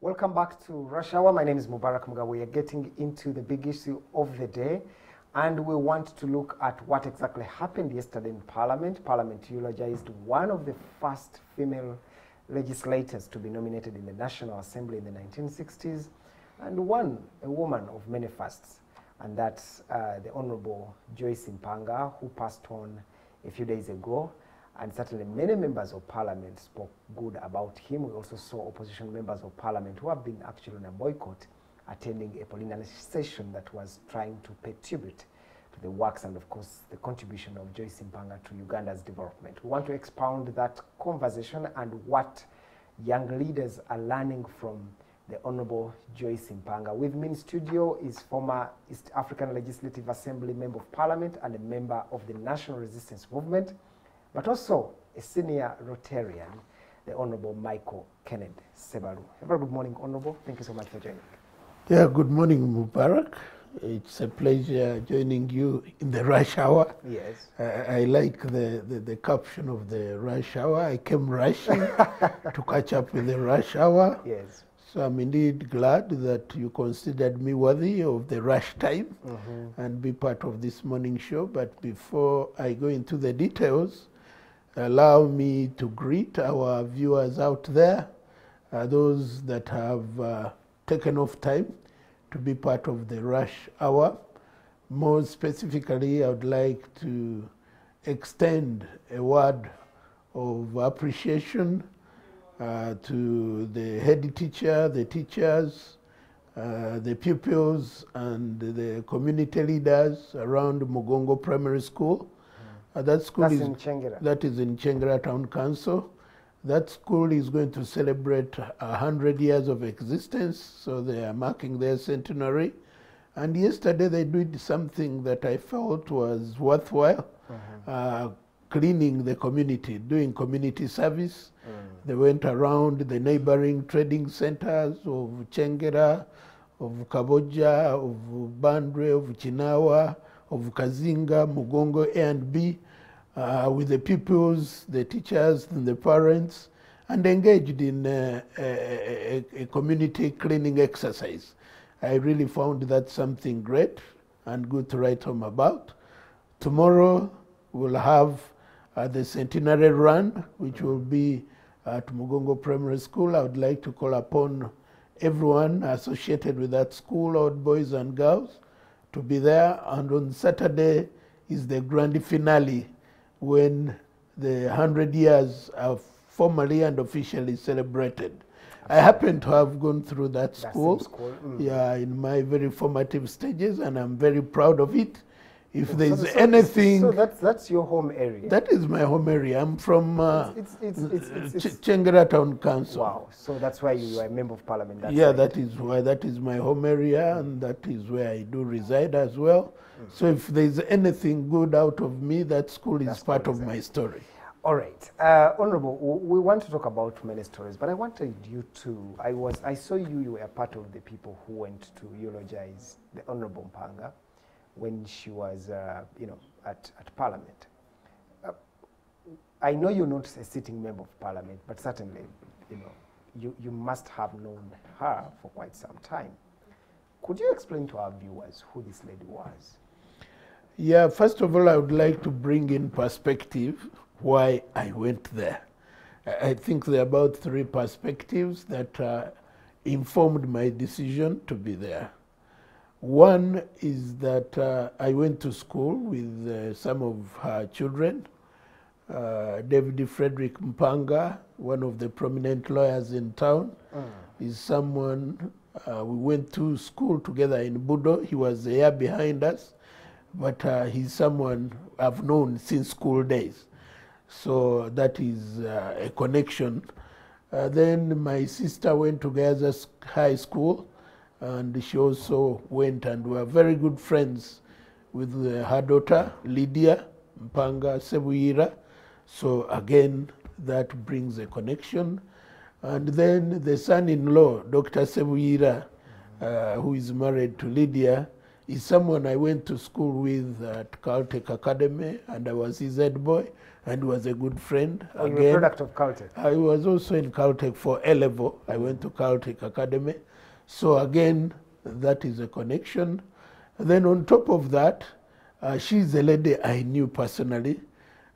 Welcome back to Rush Hour. My name is Mubarak Muga. We are getting into the big issue of the day, and we want to look at what exactly happened yesterday in Parliament. Parliament eulogized one of the first female legislators to be nominated in the National Assembly in the 1960s, and one, a woman of many firsts, and that's uh, the Honorable Joyce Mpanga, who passed on a few days ago and certainly many members of parliament spoke good about him. We also saw opposition members of parliament who have been actually on a boycott attending a plenary session that was trying to pay tribute to the works and of course the contribution of Joyce Mpanga to Uganda's development. We want to expound that conversation and what young leaders are learning from the Honorable Joyce Mpanga. With me in studio is former East African Legislative Assembly Member of Parliament and a member of the National Resistance Movement but also a senior Rotarian, the Honorable Michael Kenneth Sebalu. A very good morning, Honorable. Thank you so much for joining. Yeah, good morning, Mubarak. It's a pleasure joining you in the rush hour. Yes. I, I like the, the, the, caption of the rush hour. I came rushing to catch up with the rush hour. Yes. So I'm indeed glad that you considered me worthy of the rush time mm -hmm. and be part of this morning show. But before I go into the details, allow me to greet our viewers out there, uh, those that have uh, taken off time to be part of the rush hour. More specifically, I would like to extend a word of appreciation uh, to the head teacher, the teachers, uh, the pupils, and the community leaders around Mugongo Primary School uh, that school That's is in Kyengera. That is in Kyengera Town Council. That school is going to celebrate a hundred years of existence, so they are marking their centenary. And yesterday they did something that I felt was worthwhile, mm -hmm. uh, cleaning the community, doing community service. Mm. They went around the neighboring trading centers of Kyengera, of Kabojja, of Bandre, of Chinawa, of Kazinga, Mugongo A and B, uh, with the pupils, the teachers, and the parents, and engaged in uh, a, a, community cleaning exercise. I really found that something great and good to write home about. Tomorrow we'll have uh, the centenary run, which will be at Mugongo Primary School. I would like to call upon everyone associated with that school, old boys and girls, to be there. And on Saturday is the grand finale when the 100 years are formally and officially celebrated. I happen to have gone through that school, school. Mm. yeah, in my very formative stages, and I'm very proud of it. If so, there's so, anything, so that's that's your home area. That is my home area. I'm from uh, it's, it's, it's, it's, it's, Kyengera Town Council. Wow! So that's why you are a member of parliament. That's yeah, right. that is why that is my home area, and that is where I do reside as well. Mm. So if there's anything good out of me, that school is that's part of my story. All right, uh, Honorable, we want to talk about many stories, but I wanted you to. I was, I saw you. You were a part of the people who went to eulogize the Honorable Mpanga when she was, uh, you know, at, at Parliament. Uh, I know you're not a sitting member of Parliament, but certainly, you know, you, you must have known her for quite some time. Could you explain to our viewers who this lady was? Yeah, first of all, I would like to bring in perspective why I went there. I think there are about three perspectives that uh, informed my decision to be there. One is that uh, I went to school with uh, some of her children. Uh, David Frederick Mpanga, one of the prominent lawyers in town, mm. is someone uh, we went to school together in Budo. He was a year behind us, but uh, he's someone I've known since school days. So that is uh, a connection. then my sister went to Gayaza High School and she also went and were very good friends with uh, her daughter, Lydia Mpanga Sebuira. So again, that brings a connection. And then the son-in-law, Dr. Sebuira, uh, who is married to Lydia, is someone I went to school with at Caltech Academy, and I was his head boy, and was a good friend. Again, a product of Caltech. I was also in Caltech for A level. I went to Caltech Academy. So again, that is a connection. Then on top of that, uh, she's a lady I knew personally.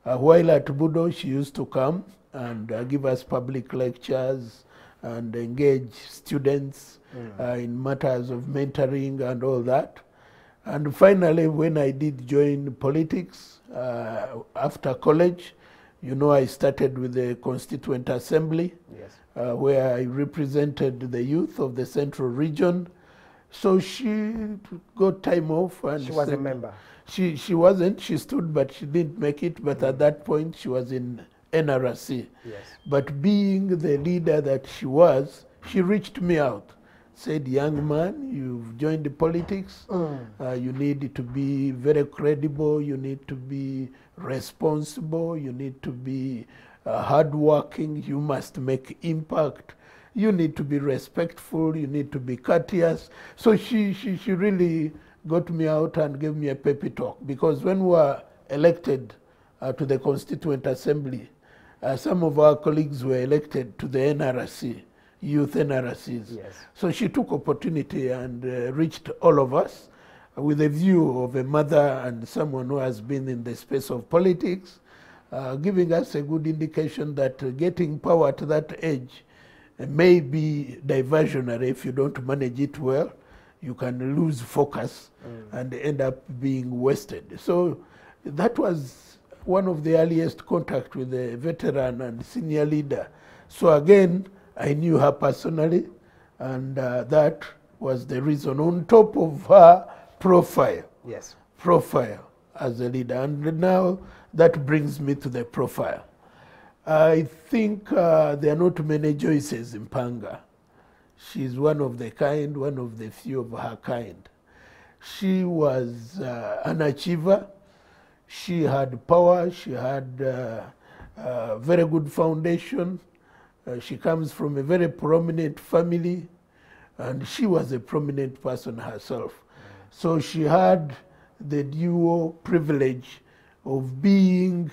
Uh, while at Budo, she used to come and uh, give us public lectures and engage students uh, in matters of mentoring and all that. And finally, when I did join politics uh, after college, you know, I started with the Constituent Assembly, Yes. Uh, where I represented the youth of the Central Region. So she got time off and She was a member. she she wasn't. She stood, but she didn't make it. But at that point, she was in NRC. Yes. But being the leader that she was, she reached me out, said, "Young man, you've joined the politics. Mm. Uh, you need to be very credible. You need to be responsible. You need to be uh, hardworking. You must make impact. You need to be respectful. You need to be courteous. So she, she, she really got me out and gave me a peppy talk because when we were elected uh, to the Constituent Assembly, uh, some of our colleagues were elected to the NRC, youth NRCs. Yes. So she took opportunity and uh, reached all of us with a view of a mother and someone who has been in the space of politics, uh, giving us a good indication that getting power at that age may be diversionary if you don't manage it well. You can lose focus and end up being wasted. So that was one of the earliest contact with a veteran and senior leader. So again, I knew her personally, and uh, that was the reason. On top of her profile, Yes. profile as a leader, and now that brings me to the profile. I think uh, there are not many Joyces Mpanga. She's one of the kind, one of the few of her kind. She was uh, an achiever. She had power. She had uh, a very good foundation. Uh, she comes from a very prominent family, and she was a prominent person herself. So she had the dual privilege of being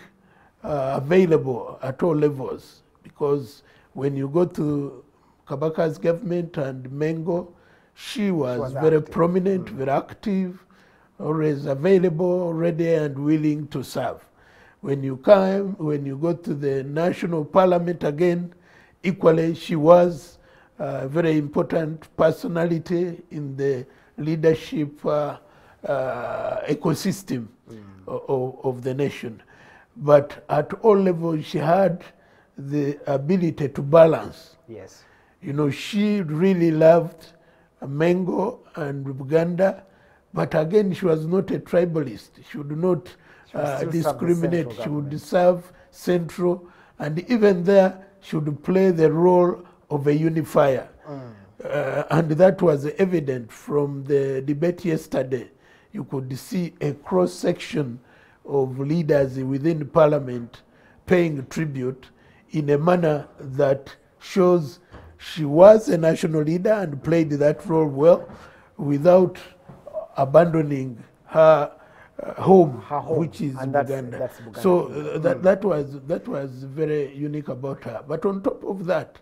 uh, available at all levels because when you go to Kabaka's government and Mengo, she was, was very active. prominent, very active, always available, ready and willing to serve. When you come, when you go to the national parliament again, equally she was a very important personality in the leadership uh, uh, ecosystem of, of the nation. But at all levels, she had the ability to balance. Yes. You know, she really loved Mengo and Uganda, but again, she was not a tribalist. She would not She uh, still serve the discriminate. She would serve central, and even there, she would play the role of a unifier. Uh, and that was evident from the debate yesterday. You could see a cross section of leaders within parliament paying tribute in a manner that shows she was a national leader and played that role well without abandoning her uh, home, Her home, which is that's- Uganda. that's Buganda. So uh, that, that was that was very unique about her. But on top of that,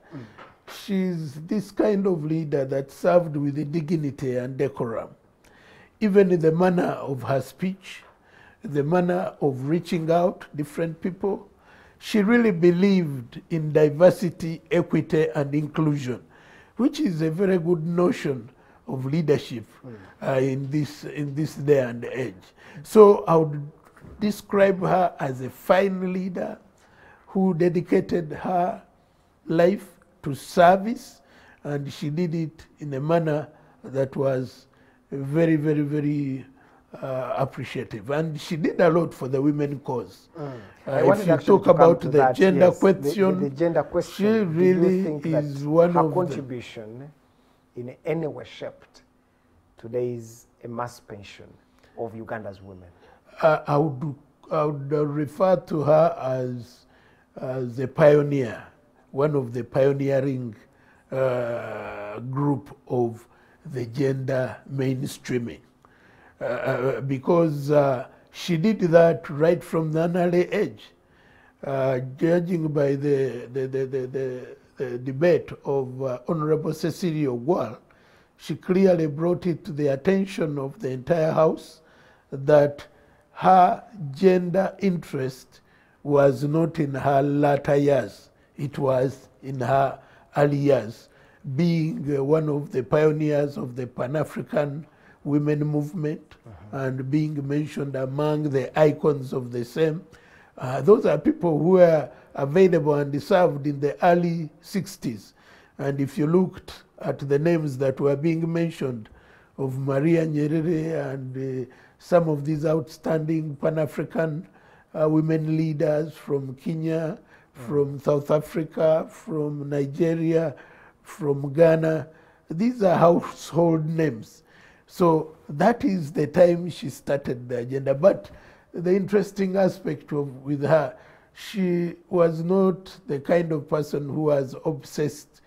she's this kind of leader that served with dignity and decorum. Even in the manner of her speech, the manner of reaching out different people, she really believed in diversity, equity, and inclusion, which is a very good notion of leadership uh, in this in this day and age. So I would describe her as a fine leader who dedicated her life to service, and she did it in a manner that was very, very, very uh, appreciative. And she did a lot for the women cause. I Uh, if you talk about the that, gender yes. The- the- question, the, gender question. she really think is one her of the- contribution in any way shaped today's emancipation of Uganda's women. uh, I would, I would refer to her as as a pioneer, one of the pioneering uh, group of the gender mainstreaming. Uh, uh, because uh, she did that right from an early age. Uh, judging by the, the, the, the, the, the debate of uh, Honorable Cecilia Ogwal, she clearly brought it to the attention of the entire House that her gender interest was not in her latter years, it was in her early years, being uh, one of the pioneers of the Pan African women movement and being mentioned among the icons of the same. Uh, those are people who were available and served in the early 60s. And if you looked at the names that were being mentioned of Maria Nyerere and uh, some of these outstanding Pan African uh, women leaders from Kenya, from South Africa, from Nigeria, from Ghana, these are household names. So that is the time she started the agenda. But the interesting aspect of with her, she was not the kind of person who was obsessed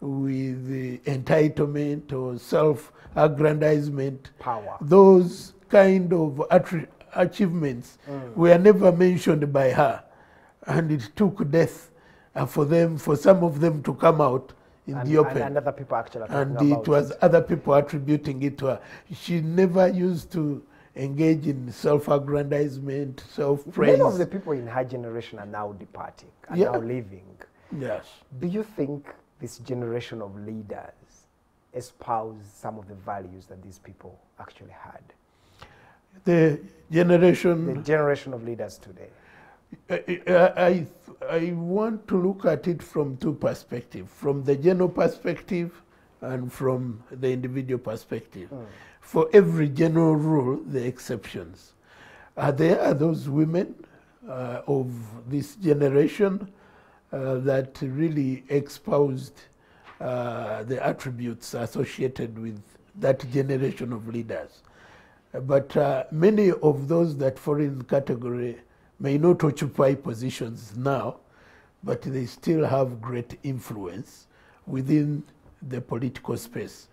with the entitlement or self-aggrandizement. Power. Those kind of achievements were never mentioned by her, and it took death uh, for them, for some of them to come out in and, the open and, and other people actually and it was other people attributing it to her. She never used to engage in self-aggrandizement, self-praise. Many of the people in her generation are now departing, are Yeah. now leaving. Yes. Do you think this generation of leaders espouse some of the values that these people actually had? The generation, The generation of leaders today. I, I, I want to look at it from two perspectives, from the general perspective and from the individual perspective. For every general rule, there are exceptions. Uh, there are those women uh, of this generation uh, that really exposed uh, the attributes associated with that generation of leaders. But uh, many of those that fall in the category may not occupy positions now, but they still have great influence within the political space.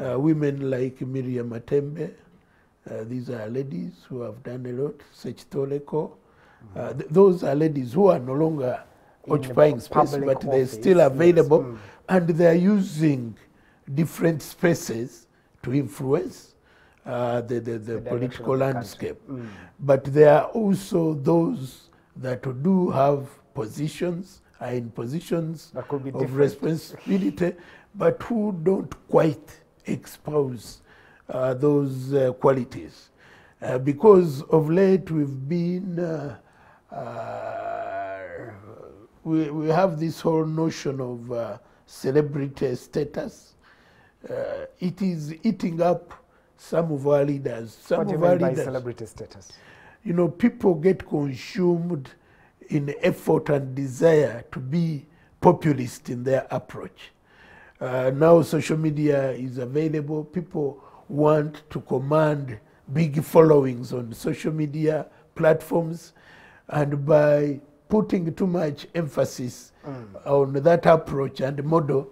Uh, women like Miriam Matembe, uh, these are ladies who have done a lot, Sech Toleko. Uh, th- those are ladies who are no longer In occupying space, but they're office, still yes, available, mm. and they're using different spaces to influence uh, the, the, the, political the country. landscape. But there are also those that do have positions, are in positions That could be of different. responsibility, but who don't quite expose uh, those uh, qualities. Uh, because of late we've been, uh, uh, we, we have this whole notion of uh, celebrity status. Uh, it is eating up some of our leaders. Some what do you of our mean by leaders celebrity status? you know, people get consumed in effort and desire to be populist in their approach. Uh, now social media is available. People want to command big followings on social media platforms. And by putting too much emphasis on that approach and model,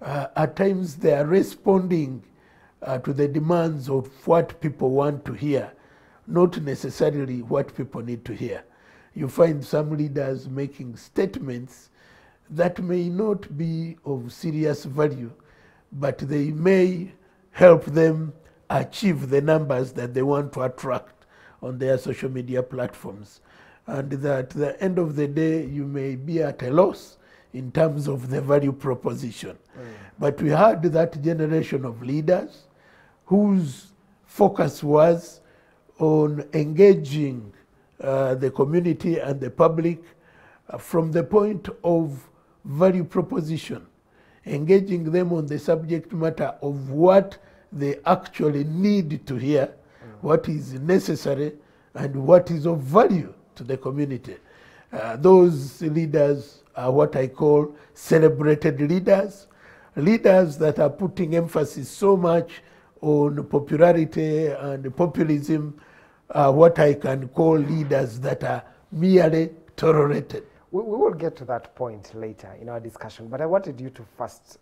uh, at times they are responding uh, to the demands of what people want to hear, not necessarily what people need to hear. You find some leaders making statements that may not be of serious value, but they may help them achieve the numbers that they want to attract on their social media platforms. And that at the end of the day, you may be at a loss in terms of the value proposition. But we had that generation of leaders whose focus was on engaging uh, the community and the public uh, from the point of value proposition, engaging them on the subject matter of what they actually need to hear, what is necessary, and what is of value to the community. Uh, those leaders are what I call celebrated leaders, leaders that are putting emphasis so much on popularity and populism, uh, what I can call leaders that are merely tolerated. We, we will get to that point later in our discussion, but I wanted you to first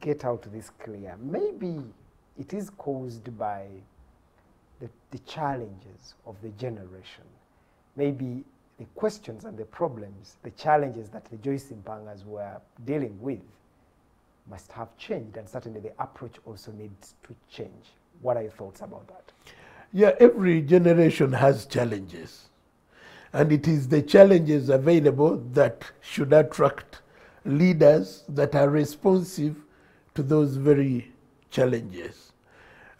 get out this clear. Maybe it is caused by the, the challenges of the generation. Maybe the questions and the problems, the challenges that the Joyce Mpangas were dealing with must have changed, and certainly the approach also needs to change. What are your thoughts about that? Yeah, every generation has challenges. And it is the challenges available that should attract leaders that are responsive to those very challenges.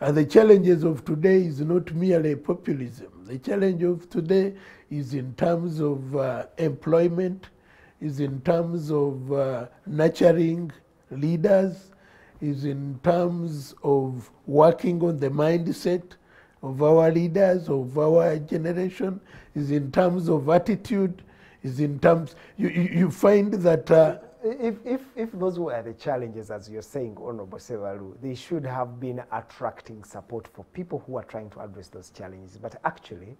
And the challenges of today is not merely populism. The challenge of today is in terms of uh, employment, is in terms of uh, nurturing leaders, is in terms of working on the mindset of our leaders, of our generation, is in terms of attitude, is in terms, you, you, you find that uh, if, if, if those were the challenges, as you're saying, Honorable Sebalu, they should have been attracting support for people who are trying to address those challenges. But actually,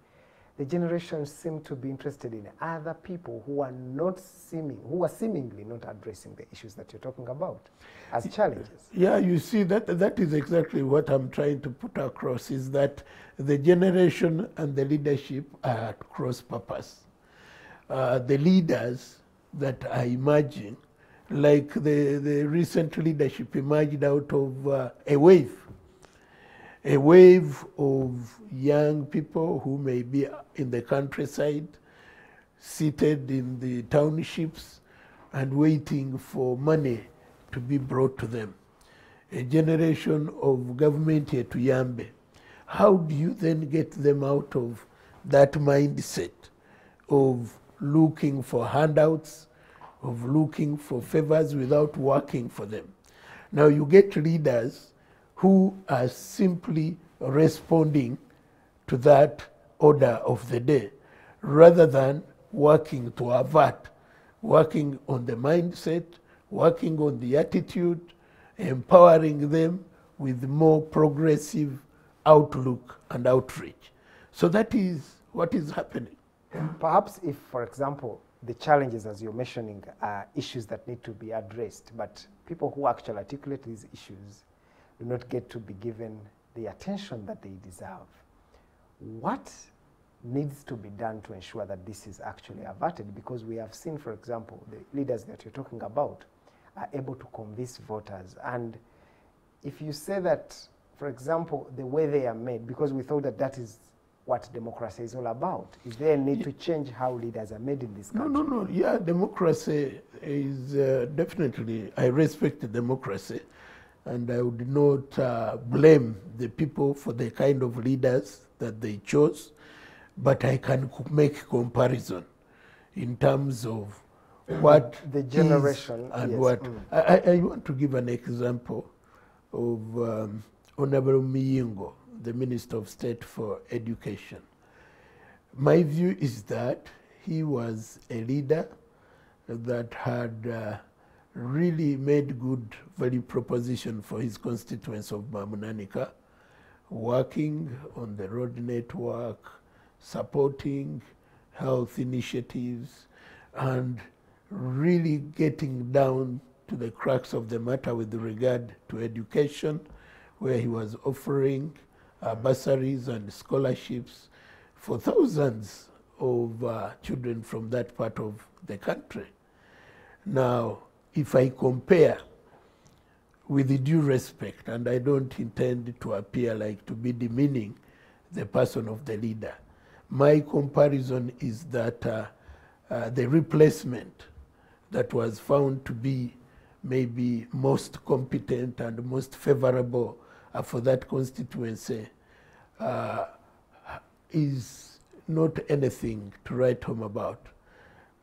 the generation seem to be interested in other people who are not seeming, who are seemingly not addressing the issues that you're talking about as challenges. Yeah, you see, that, that is exactly what I'm trying to put across, is that the generation and the leadership are at cross purpose. Uh, the leaders that are emerging, like the, the recent leadership emerged out of uh, a wave, a wave of young people who may be in the countryside, seated in the townships and waiting for money to be brought to them. A generation of government here to Yambe. How do you then get them out of that mindset of looking for handouts, of looking for favors without working for them? Now you get leaders who are simply responding to that order of the day rather than working to avert, working on the mindset, working on the attitude, empowering them with more progressive outlook and outreach. So that is what is happening. Perhaps if, for example, the challenges, as you're mentioning, are issues that need to be addressed, but people who actually articulate these issues do not get to be given the attention that they deserve. What needs to be done to ensure that this is actually averted? Because we have seen, for example, the leaders that you're talking about are able to convince voters. And if you say that, for example, the way they are made, because we thought that that is what democracy is all about, is there a need to change how leaders are made in this country? No, no, no. Yeah, democracy is uh, definitely, I respect democracy. And I would not uh, blame the people for the kind of leaders that they chose, but I can make comparison in terms of what The generation, and yes, what. mm. I, I- I want to give an example of um, Honorable Muyingo, the Minister of State for Education. My view is that he was a leader that had uh, really made good value proposition for his constituents of Bamunanika, working on the road network, supporting health initiatives, and really getting down to the crux of the matter with regard to education, where he was offering uh, bursaries and scholarships for thousands of uh, children from that part of the country. Now, if I compare with due respect, and I don't intend to appear like to be demeaning the person of the leader, my comparison is that uh, uh, the replacement that was found to be maybe most competent and most favorable uh, for that constituency uh, is not anything to write home about.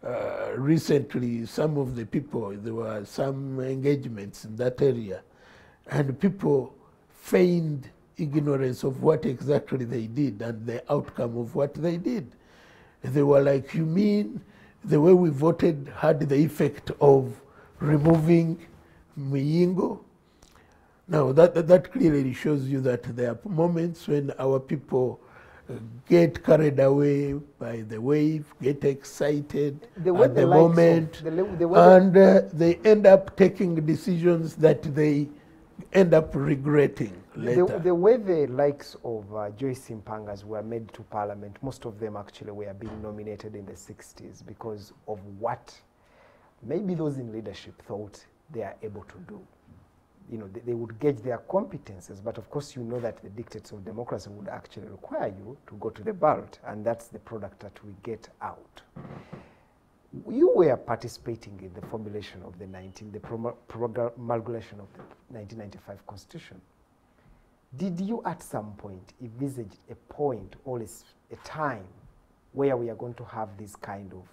Uh, recently, some of the people, there were some engagements in that area, and people feigned ignorance of what exactly they did and the outcome of what they did. They were like, You mean the way we voted had the effect of removing Muyingo? Now, that, that clearly shows you that there are moments when our people get carried away by the wave, get excited The at the moment, the the and uh, they end up taking decisions that they end up regretting later. The, the way the likes of uh, Joyce Mpangas were made to parliament, most of them actually were being nominated in the 60s because of what maybe those in leadership thought they are able to do. You know, they, they would gauge their competences, but of course you know that the dictates of democracy would actually require you to go to the ballot, and that's the product that we get out. You were participating in the formulation of the 19, the promulgation of the 1995 Constitution. Did you at some point envisage a point or a time where we are going to have these kind of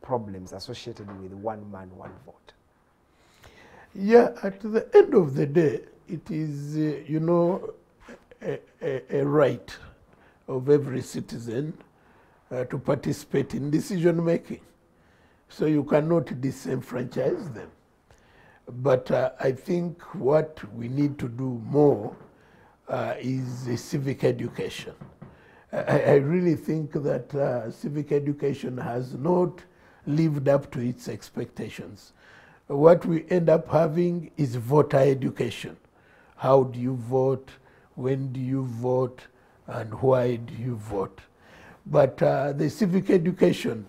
problems associated with one man, one vote? Yeah, at the end of the day, it is, uh, you know, a, a, a right of every citizen uh, to participate in decision making. So you cannot disenfranchise them. But uh, I think what we need to do more uh, is civic education. I, I really think that uh, civic education has not lived up to its expectations. What we end up having is voter education. How do you vote? When do you vote? And why do you vote? But uh, the civic education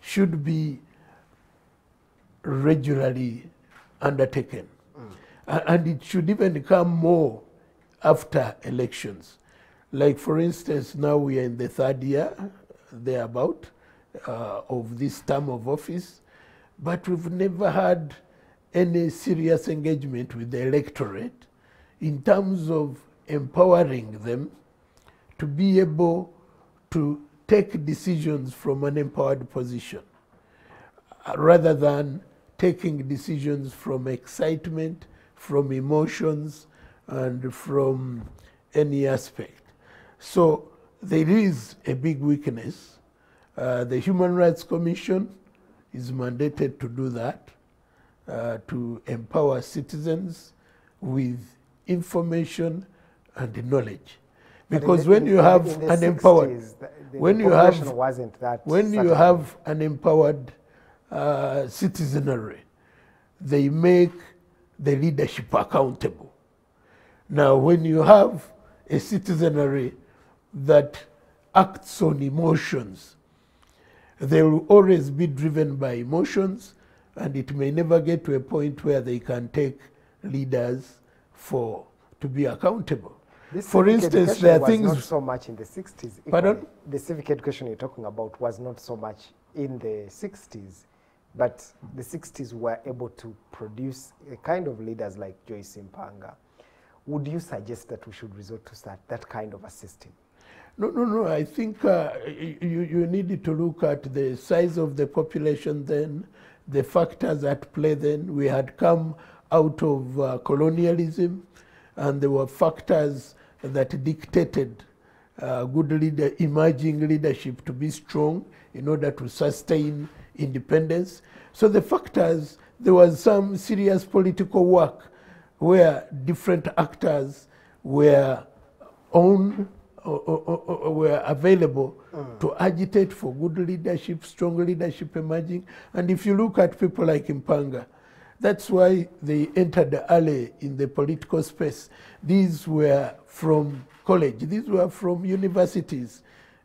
should be regularly undertaken. A- And it should even come more after elections. Like, for instance, now we are in the third year, thereabout, uh, of this term of office, but we've never had any serious engagement with the electorate in terms of empowering them to be able to take decisions from an empowered position uh, rather than taking decisions from excitement, from emotions, and from any aspect. So there is a big weakness. Uh, the Human Rights Commission is mandated to do that, uh, to empower citizens with information and knowledge. Because the- when you have an empowered, the- the when you have- wasn't that when you have an empowered uh, citizenry, they make the leadership accountable. Now, when you have a citizenry that acts on emotions, they will always be driven by emotions, and it may never get to a point where they can take leaders for to be accountable. This For instance, there are things. not so much in the 60s. Pardon? The civic education you're talking about was not so much in the 60s, but the 60s were able to produce a kind of leaders like Joyce Mpanga. Would you suggest that we should resort to that, that kind of a system? No, no, no. I think uh, you, you needed to look at the size of the population then, the factors at play then. We had come out of uh, colonialism, and there were factors that dictated uh, good leader, emerging leadership to be strong in order to sustain independence. So the factors, there was some serious political work where different actors were on or, or, or- were available to agitate for good leadership, strong leadership emerging. And if you look at people like Mpanga, that's why they entered early in the political space. These were from college, these were from universities.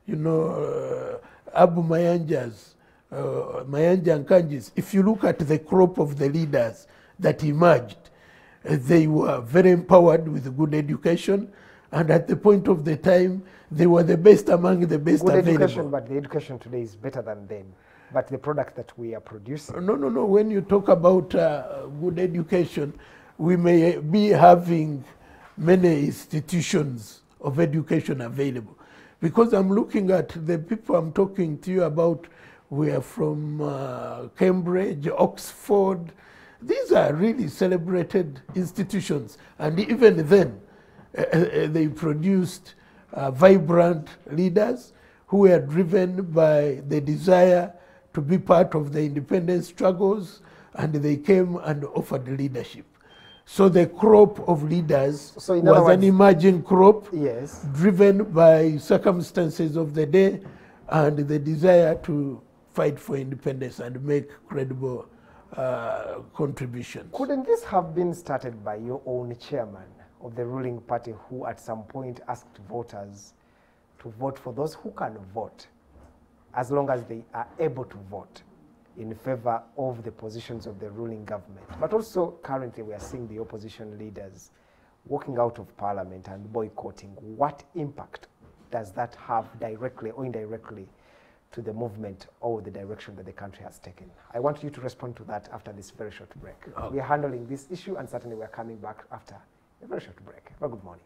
You know, uh, Abu Mayanjas, uh, Mayanja Nkangis. If you look at the crop of the leaders that emerged, uh, they were very empowered with good education, and at the point of the time, they were the best among the best Good available. education, but the education today is better than then. But the product that we are producing, No, no, no. When you talk about uh, good education, we may be having many institutions of education available. Because I'm looking at the people I'm talking to you about, we are from uh, Cambridge, Oxford. These are really celebrated institutions. And even then, they produced uh, vibrant leaders who were driven by the desire to be part of the independence struggles, and they came and offered leadership. So the crop of leaders So was an words- emerging crop Yes. driven by circumstances of the day and the desire to fight for independence and make credible uh, contributions. Couldn't this have been started by your own chairman of the ruling party who at some point asked voters to vote for those who can vote as long as they are able to vote in favor of the positions of the ruling government? But also currently we are seeing the opposition leaders walking out of parliament and boycotting. What impact does that have directly or indirectly to the movement or the direction that the country has taken. I want you to respond to that after this very short break. We are handling this issue and certainly we are coming back after a very short break. Well, good morning.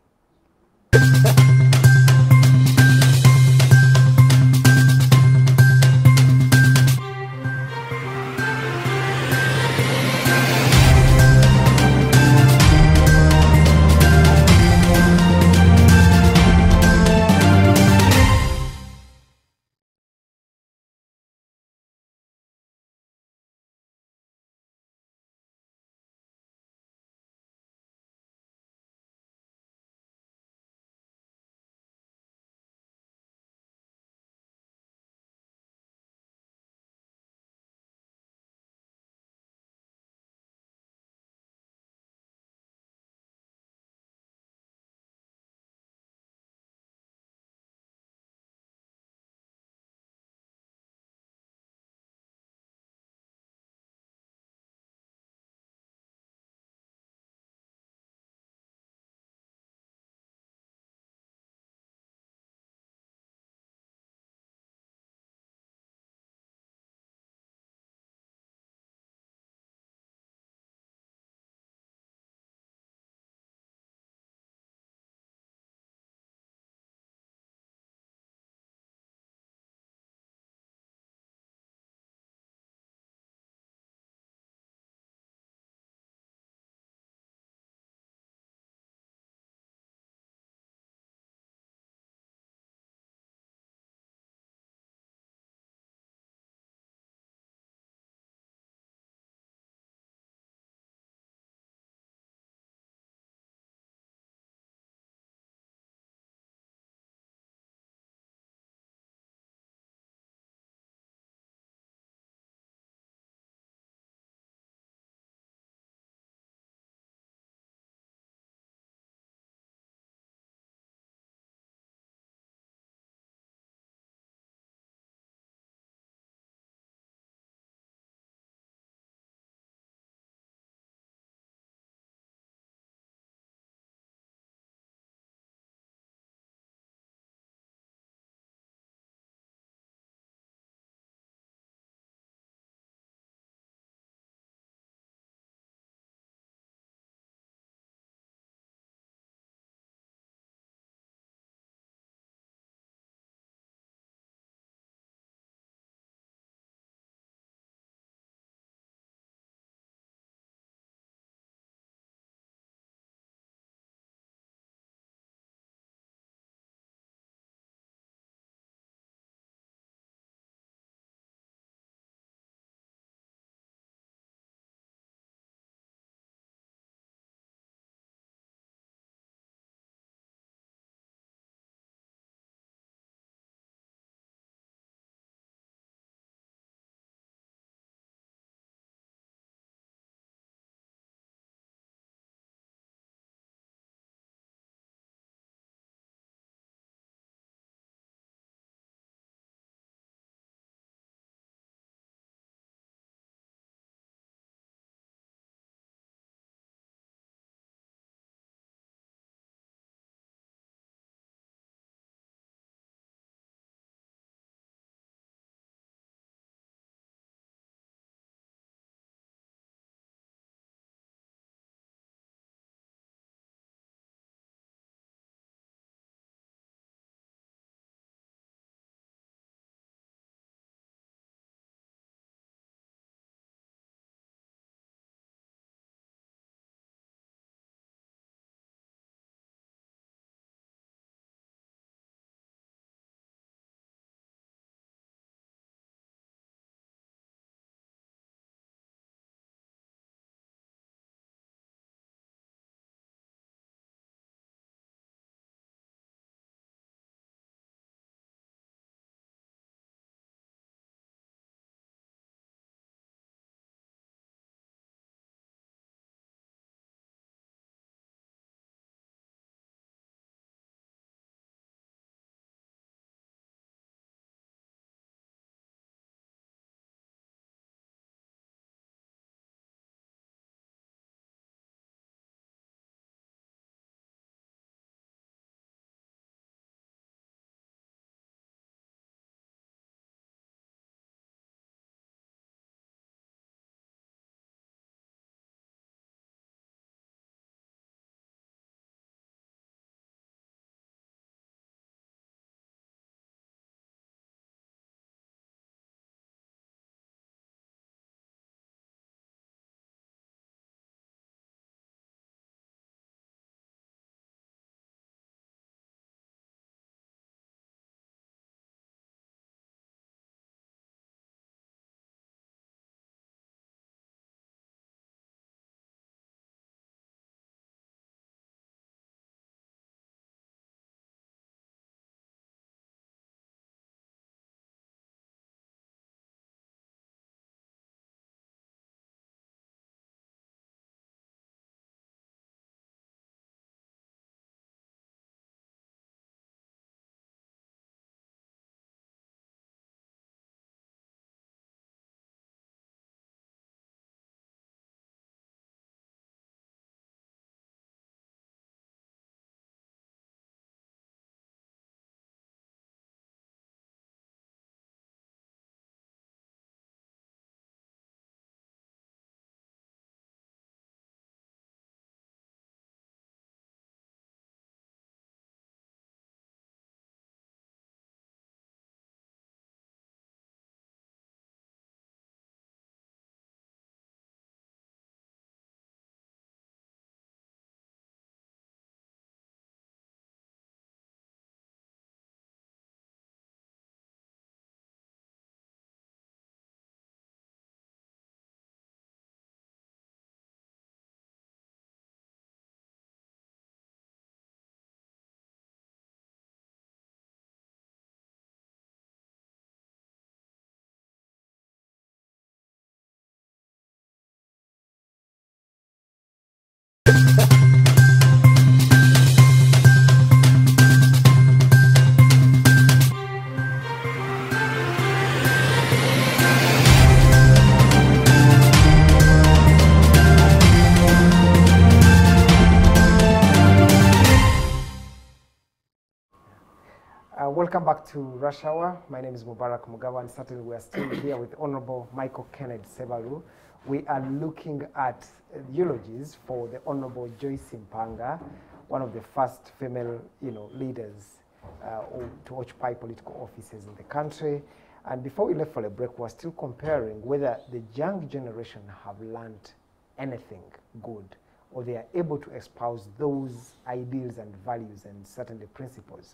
Welcome back to Rush Hour. My name is Mubarak Mugawa, and certainly we are still here with Honorable Michael Kenneth Sebalu. We are looking at eulogies for the Honorable Joyce Mpanga, one of the first female, you know, leaders uh, to occupy political offices in the country. And before we left for a break, we're still comparing whether the young generation have learned anything good or they are able to espouse those ideals and values and certainly principles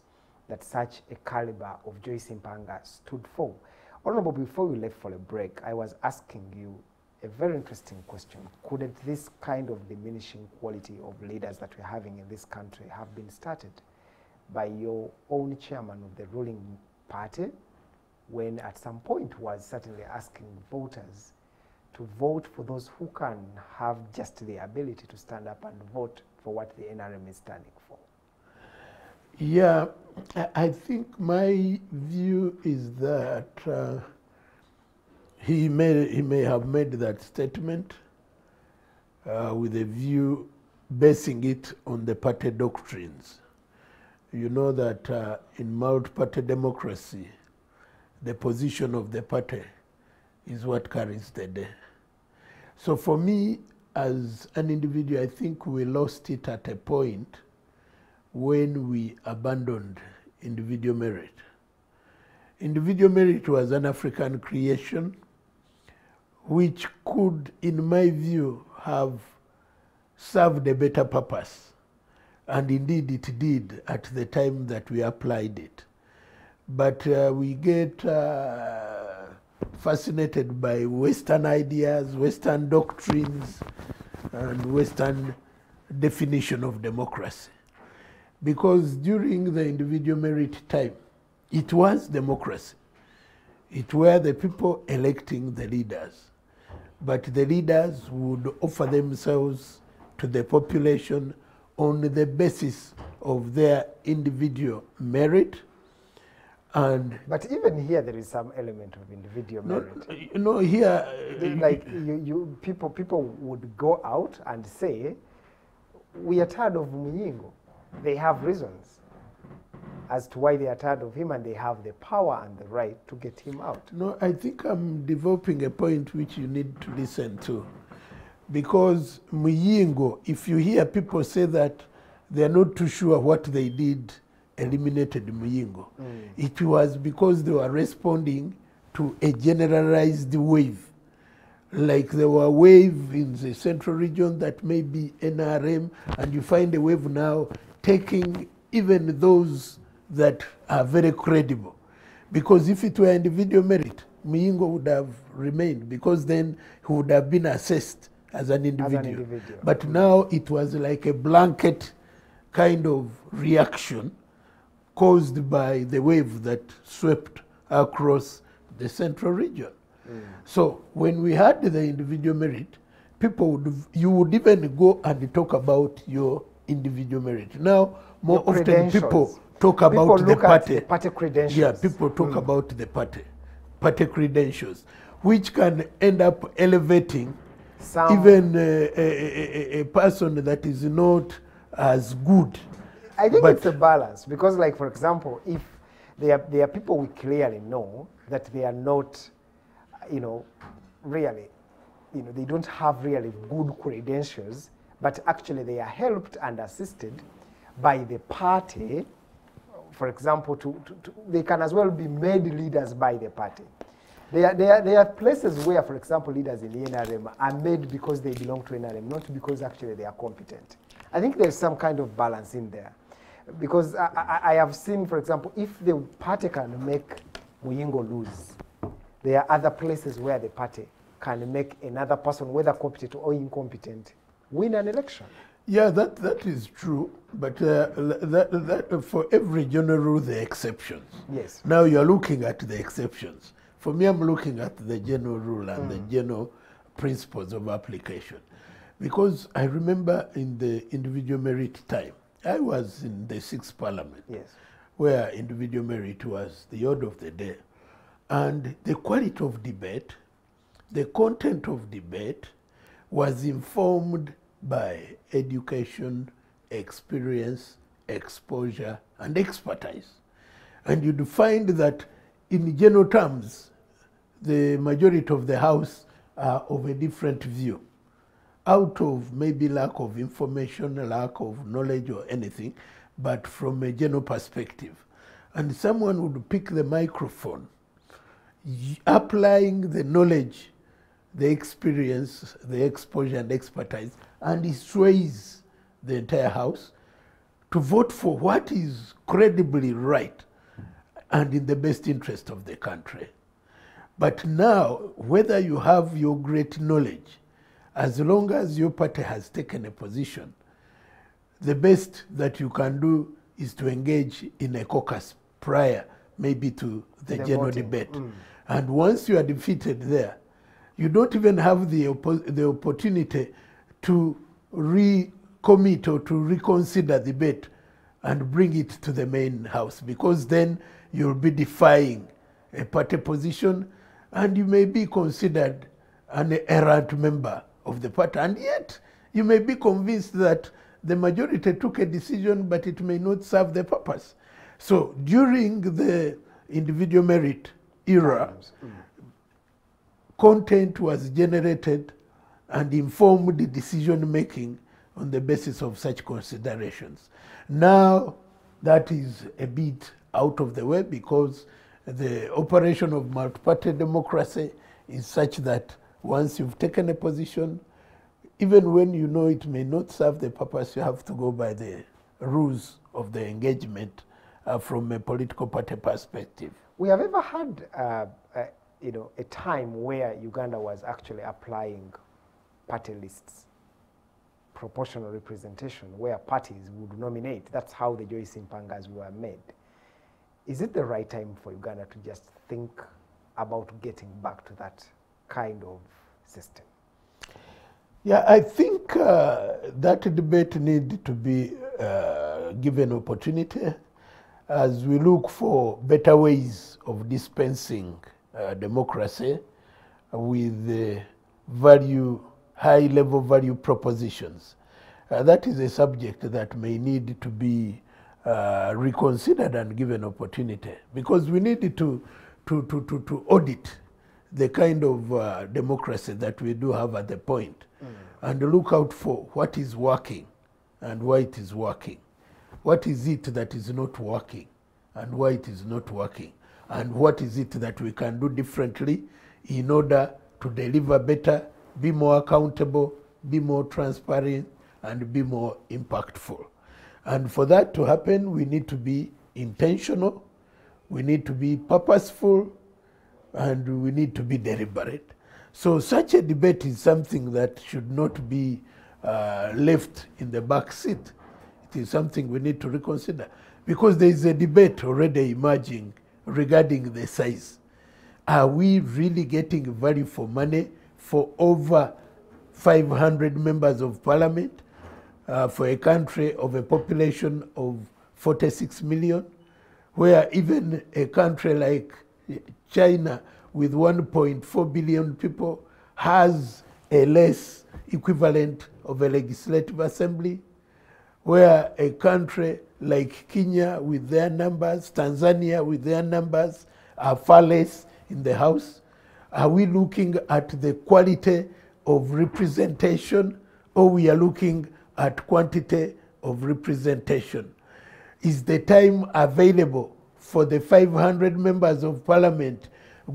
that such a caliber of Joyce Mpanga stood for. Honorable, before we left for a break, I was asking you a very interesting question. Couldn't this kind of diminishing quality of leaders that we're having in this country have been started by your own chairman of the ruling party when at some point was certainly asking voters to vote for those who can have just the ability to stand up and vote for what the NRM is standing? Yeah, I think my view is that uh, he may he may have made that statement uh, with a view basing it on the party doctrines. You know that uh, in multi-party democracy, the position of the party is what carries the day. So for me, as an individual, I think we lost it at a point when we abandoned individual merit. Individual merit was an African creation which could, in my view, have served a better purpose. And indeed it did at the time that we applied it. But uh, we get uh, fascinated by Western ideas, Western doctrines, and Western definition of democracy. Because during the individual merit time, it was democracy. It were the people electing the leaders. But the leaders would offer themselves to the population on the basis of their individual merit. And But even here, there is some element of individual no, merit. you know, here, like you, you people people would go out and say we are tired of Muyingo. They have reasons as to why they are tired of him and they have the power and the right to get him out. No, I think I'm developing a point which you need to listen to. Because Muyingo, if you hear people say that they are not too sure what they did eliminated Muyingo, mm. it was because they were responding to a generalized wave. Like there were wave in the central region that may be NRM, and you find a wave now taking even those that are very credible. Because if it were individual merit, Muyingo would have remained because then he would have been assessed as an individual. individual. But now it was like a blanket kind of reaction caused by the wave that swept across the central region. Mm. So when we had the individual merit, people would you would even go and talk about your individual merit. Now more Your often people talk about People the look at party. the party credentials. Yeah, people talk about the party, party credentials, which can end up elevating Some- even uh, a, a, a- a person that is not as good. I think But- it's a balance because, like for example, if there are, there are people we clearly know that they are not, you know, really, you know, they don't have really good credentials, but actually they are helped and assisted by the party. For example, to, to, to they can as well be made leaders by the party. There are, there, there are places where, for example, leaders in the NRM are made because they belong to NRM, not because actually they are competent. I think there's some kind of balance in there. Because I, I, I have seen, for example, if the party can make Muyingo lose, there are other places where the party can make another person, whether competent or incompetent, win an election. Yeah, that, that is true, but uh, that, that, for every general rule, there are exceptions. Yes. Now you are looking at the exceptions. For me, I'm looking at the general rule and the general principles of application. Because I remember in the individual merit time, I was in the sixth parliament Yes. where individual merit was the order of the day. And the quality of debate, the content of debate was informed by education, experience, exposure, and expertise. And you'd find that in general terms, the majority of the House are of a different view. Out of maybe lack of information, lack of knowledge or anything, but from a general perspective. And someone would pick the microphone, applying the knowledge, the experience, the exposure and expertise, and he sways the entire House to vote for what is credibly right and in the best interest of the country. But now, whether you have your great knowledge, as long as your party has taken a position, the best that you can do is to engage in a caucus prior, maybe to the, The general voting. debate. Mm. And once you are defeated there, you don't even have the, the opportunity to recommit or to reconsider the bet and bring it to the main house because then you'll be defying a party position and you may be considered an errant member of the party. And yet, you may be convinced that the majority took a decision, but it may not serve the purpose. So during the individual merit era, Mm. Content was generated and informed the decision making on the basis of such considerations. Now that is a bit out of the way because the operation of multi-party democracy is such that once you've taken a position, even when you know it may not serve the purpose, you have to go by the rules of the engagement uh, from a political party perspective. We have ever had, uh, you know, a time where Uganda was actually applying party lists, proportional representation, where parties would nominate. That's how the Joyce Mpangas were made. Is it the right time for Uganda to just think about getting back to that kind of system? Yeah, I think uh, that debate needs to be uh, given opportunity as we look for better ways of dispensing uh, democracy with value, high level value propositions. Uh, that is a subject that may need to be uh, reconsidered and given opportunity because we need to, to, to, to, to audit the kind of uh, democracy that we do have at the point and look out for what is working and why it is working. What is it that is not working and why it is not working? And what is it that we can do differently in order to deliver better, be more accountable, be more transparent, and be more impactful? And for that to happen, we need to be intentional, we need to be purposeful, and we need to be deliberate. So such a debate is something that should not be uh, left in the back seat. It is something we need to reconsider because there is a debate already emerging regarding the size. Are we really getting value for money for over 500 members of parliament uh, for a country of a population of 46 million? where even a country like China with 1.4 billion people has a less equivalent of a legislative assembly, where a country like Kenya with their numbers, Tanzania with their numbers are far less in the House? Are we looking at the quality of representation or we are looking at quantity of representation? is the time available for the 500 members of parliament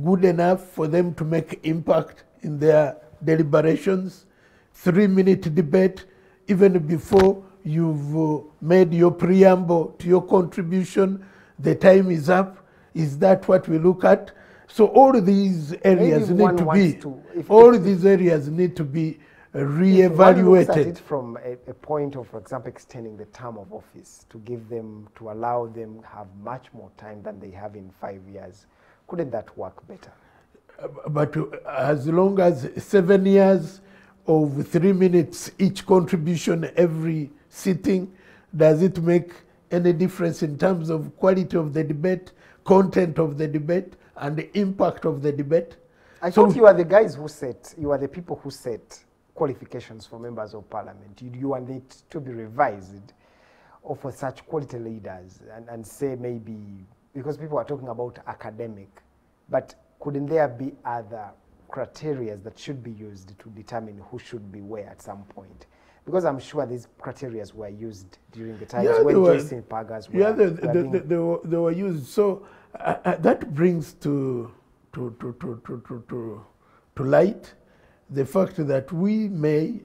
good enough for them to make impact in their deliberations three minute debate even before you've uh, made your preamble to your contribution. The time is up. Is that what we look at? So all these areas need to be to- all these areas need to be uh, If one looks at re-evaluated. it from a, a point of, for example, extending the term of office to give them, to allow them have much more time than they have in five years, couldn't that work better? but uh, as long as seven years of three minutes each contribution every sitting, does it make any difference in terms of quality of the debate, content of the debate, and the impact of the debate? I So- thought you are the guys who set, you are the people who set qualifications for members of parliament. You, you want it to be revised or for such quality leaders and, and say maybe because people are talking about academic, but couldn't there be other criteria that should be used to determine who should be where at some point? Because I'm sure these criteria were used during the times Yeah, when Joyce Mpangas were, Yeah, they, were they, they, they were, they were used. So uh, uh, that brings to, to, to, to, to, to, to, to light the fact that we may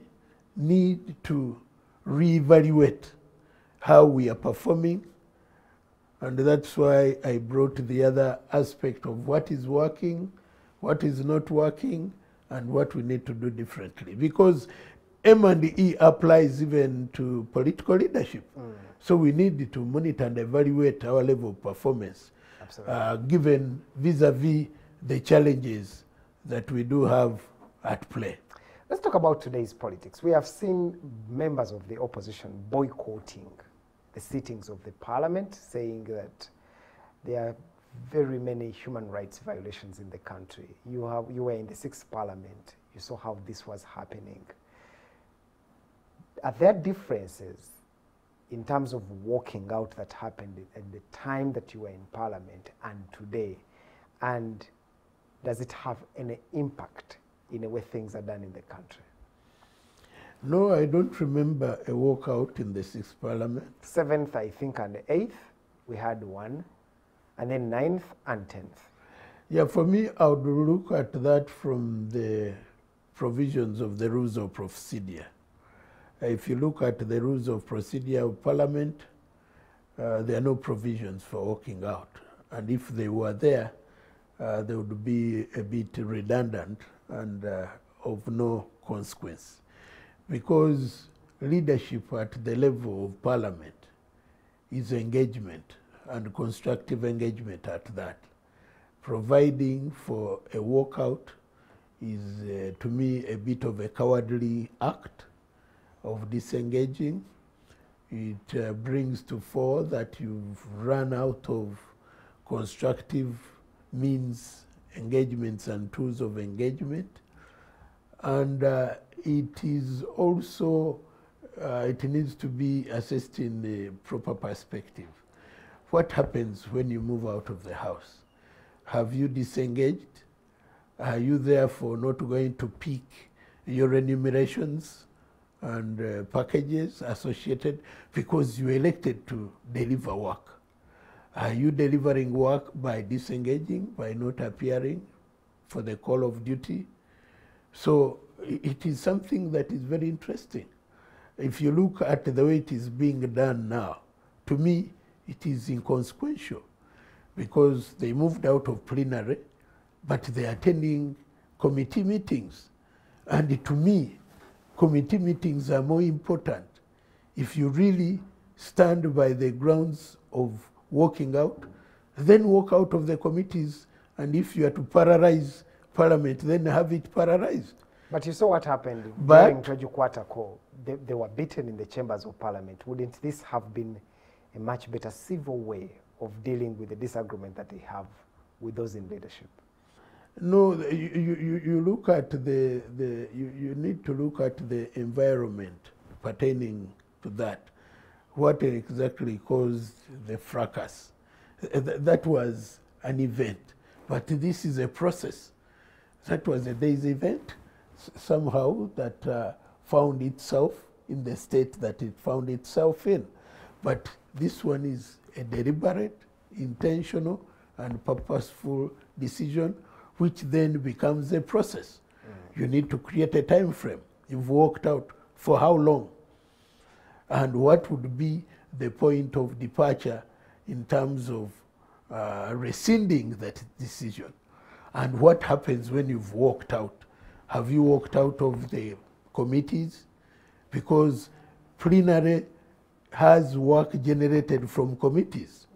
need to reevaluate how we are performing. And that's why I brought the other aspect of what is working, what is not working, and what we need to do differently. Because M and E applies even to political leadership. So we need to monitor and evaluate our level of performance, uh, given vis-a-vis the challenges that we do have at play. Let's talk about today's politics. We have seen members of the opposition boycotting the sittings of the parliament, saying that there are very many human rights violations in the country. You, have, you were in the sixth parliament, you saw how this was happening. Are there differences in terms of walking out that happened at the time that you were in parliament and today? And does it have any impact in the way things are done in the country? No, I don't remember a walkout in the sixth parliament. Seventh, I think, and eighth, we had one, and then ninth and tenth. Yeah, for me, I would look at that from the provisions of the rules of procedure. If you look at the rules of procedure of Parliament, uh, there are no provisions for walking out. And if they were there, uh, they would be a bit redundant and uh, of no consequence. Because leadership at the level of Parliament is engagement and constructive engagement at that. Providing for a walkout is, uh, to me, a bit of a cowardly act of disengaging. It uh, brings to fore that you've run out of constructive means, engagements, and tools of engagement. And uh, it is also, uh, it needs to be assessed in the proper perspective. What happens when you move out of the house? Have you disengaged? Are you therefore not going to pick your remunerations and uh, packages associated because you elected to deliver work? Are you delivering work by disengaging, by not appearing for the call of duty? So it is something that is very interesting. If you look at the way it is being done now, to me, it is inconsequential because they moved out of plenary, but they are attending committee meetings. And to me, committee meetings are more important if you really stand by the grounds of walking out, then walk out of the committees. And if you are to paralyze parliament, then have it paralyzed. But you saw what happened But- during Trejukwata call. They, they were beaten in the chambers of parliament. Wouldn't this have been a much better civil way of dealing with the disagreement that they have with those in leadership? No, you, you, you- look at the, the you, you need to look at the environment pertaining to that. What exactly caused the fracas? That was an event, but this is a process. That was a day's event, somehow that uh, found itself in the state that it found itself in. But this one is a deliberate, intentional, and purposeful decision, which then becomes a process. You need to create a time frame. You've worked out for how long, and what would be the point of departure in terms of uh, rescinding that decision, and what happens when you've walked out. Have you walked out of the committees? Because plenary has work generated from committees.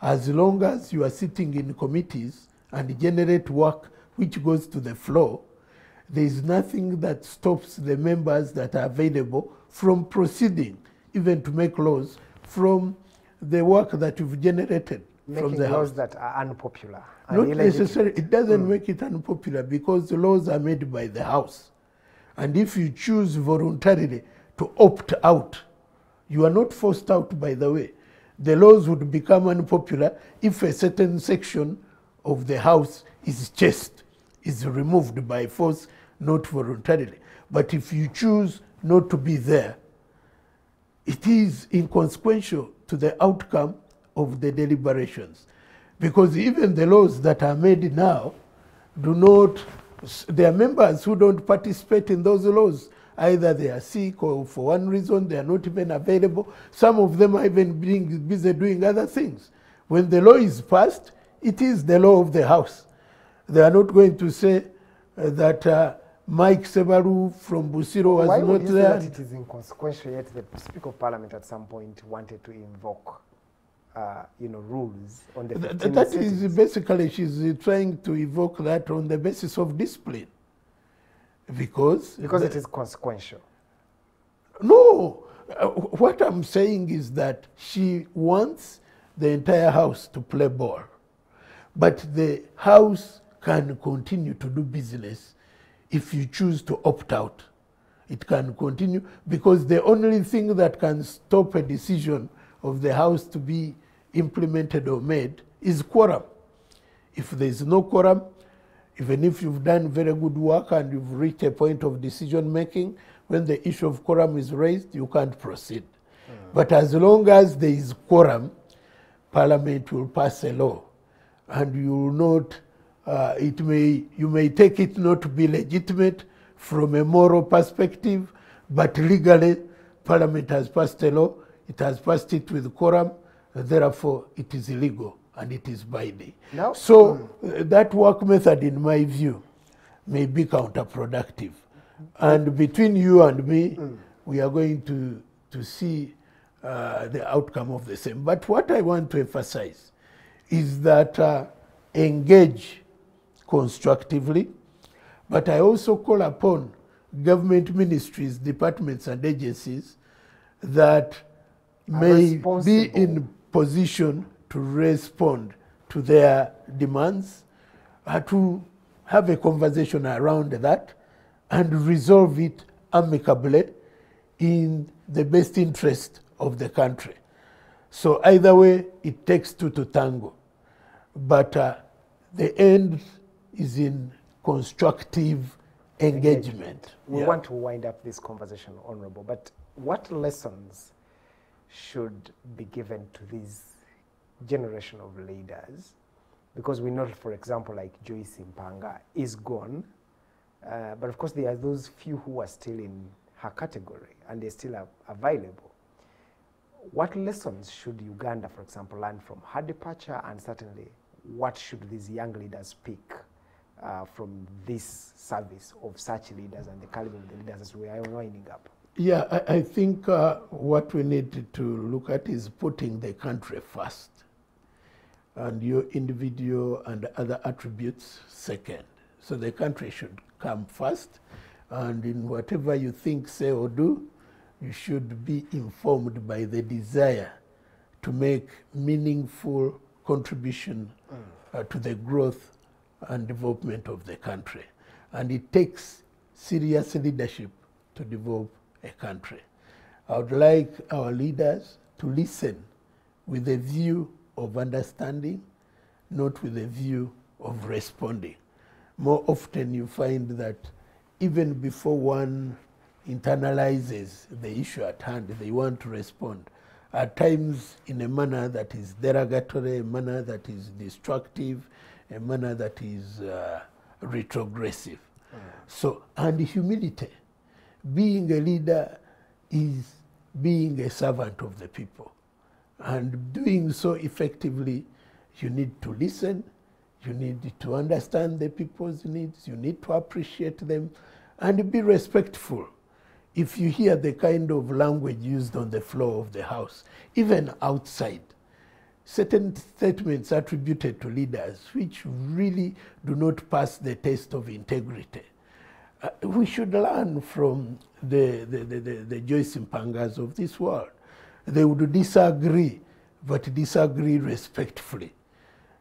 As long as you are sitting in committees and generate work which goes to the floor, there is nothing that stops the members that are available from proceeding, even to make laws, from the work that you've generated from Making the laws house. that are unpopular. Not necessarily. It doesn't mm. make it unpopular because the laws are made by the House. And if you choose voluntarily to opt out, you are not forced out, by the way. the laws would become unpopular if a certain section of the house is chased, is removed by force, not voluntarily. But if you choose not to be there, it is inconsequential to the outcome of the deliberations. Because even the laws that are made now do not, there are members who don't participate in those laws. Either they are sick or for one reason they are not even available. Some of them are even being busy doing other things. When the law is passed, it is the law of the house. They are not going to say uh, that uh, Mike Sebalu from Busiro was Why not would you say there. that it is inconsequential yet the Speaker of Parliament at some point wanted to invoke, uh, you know, rules on the Th- 15 That is settings? basically she's uh, trying to evoke that on the basis of discipline. Because Because the- it is consequential. No, uh, what I'm saying is that she wants the entire house to play ball, but the house can continue to do business if you choose to opt out. It can continue because the only thing that can stop a decision of the house to be implemented or made is quorum. If there is no quorum, even if you've done very good work and you've reached a point of decision making, when the issue of quorum is raised, you can't proceed. Hmm. But as long as there is quorum, Parliament will pass a law, and you will not. Uh, it may you may take it not to be legitimate from a moral perspective, but legally, Parliament has passed a law. It has passed it with quorum, therefore it is illegal and it is binding. Now- so uh, that work method, in my view, may be counterproductive. And between you and me, we are going to, to see uh, the outcome of the same. But what I want to emphasize is that uh, engage constructively, but I also call upon government ministries, departments, and agencies that may be in position to respond to their demands, uh, to have a conversation around that and resolve it amicably in the best interest of the country. So either way, it takes two to tango. But uh, the end is in constructive engagement. We Yeah. want to wind up this conversation, Honorable, but what lessons should be given to this generation of leaders? Because we know, for example, like Joyce Mpanga is gone, uh, but of course there are those few who are still in her category and they're still av- available. What lessons should Uganda, for example, learn from her departure, and certainly what should these young leaders pick uh, from this service of such leaders and the caliber of the leaders as we are winding up? Yeah, I, I think uh, what we need to look at is putting the country first and your individual and other attributes second. So the country should come first, and in whatever you think, say, or do, you should be informed by the desire to make meaningful contribution uh, to the growth and development of the country. And it takes serious leadership to develop a country. I would like our leaders to listen with a view of understanding, not with a view of responding. More often, you find that even before one internalizes the issue at hand, they want to respond. At times, in a manner that is derogatory, a manner that is destructive, a manner that is uh, retrogressive. So, and humility. Being a leader is being a servant of the people. And doing so effectively, you need to listen, you need to understand the people's needs, you need to appreciate them, and be respectful. If you hear the kind of language used on the floor of the House, even outside, certain statements attributed to leaders which really do not pass the test of integrity. Uh, we should learn from the, the, the, the, the Joyce Mpangas of this world. They would disagree, but disagree respectfully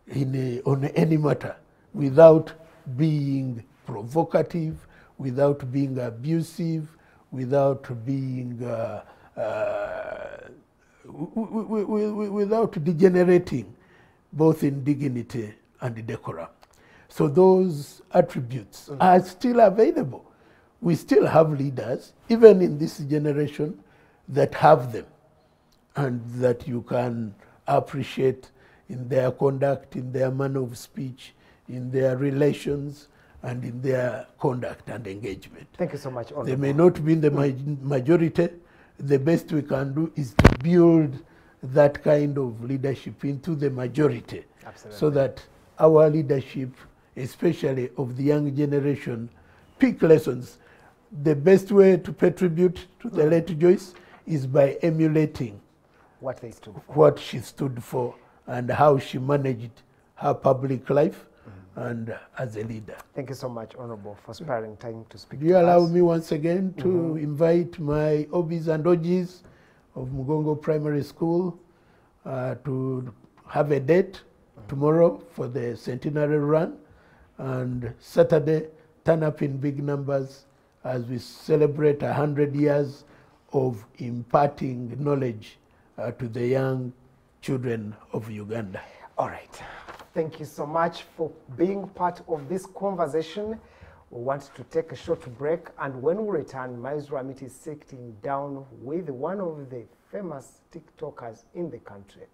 in a, on any matter without being provocative, without being abusive, without being uh, uh, without degenerating both in dignity and decorum. So those attributes are still available. We still have leaders, even in this generation, that have them and that you can appreciate in their conduct, in their manner of speech, in their relations, and in their conduct and engagement. Thank you so much, They may not be in the ma- majority. The best we can do is to build that kind of leadership into the majority Absolutely. so that our leadership, especially of the young generation, pick lessons. The best way to pay tribute to the late Joyce is by emulating what they stood for. what she stood for and how she managed her public life and as a leader. Thank you so much, Honorable, for sparing time to speak Do you to allow us. me once again to invite my OBs and OGs of Mugongo Primary School uh, to have a date tomorrow for the centenary run and Saturday turn up in big numbers as we celebrate 100 years of imparting knowledge uh, to the young children of Uganda. All right. Thank you so much for being part of this conversation. We want to take a short break, and when we return, Miles Ramit is sitting down with one of the famous TikTokers in the country.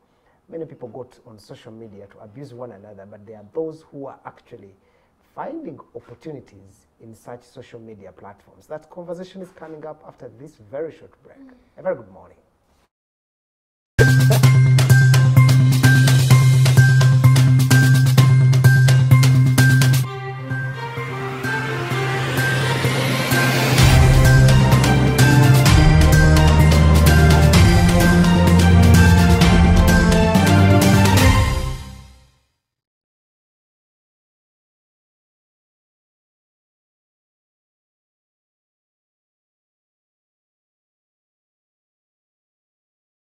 Many people got on social media to abuse one another, but there are those who are actually finding opportunities in such social media platforms. That conversation is coming up after this very short break. A very good morning.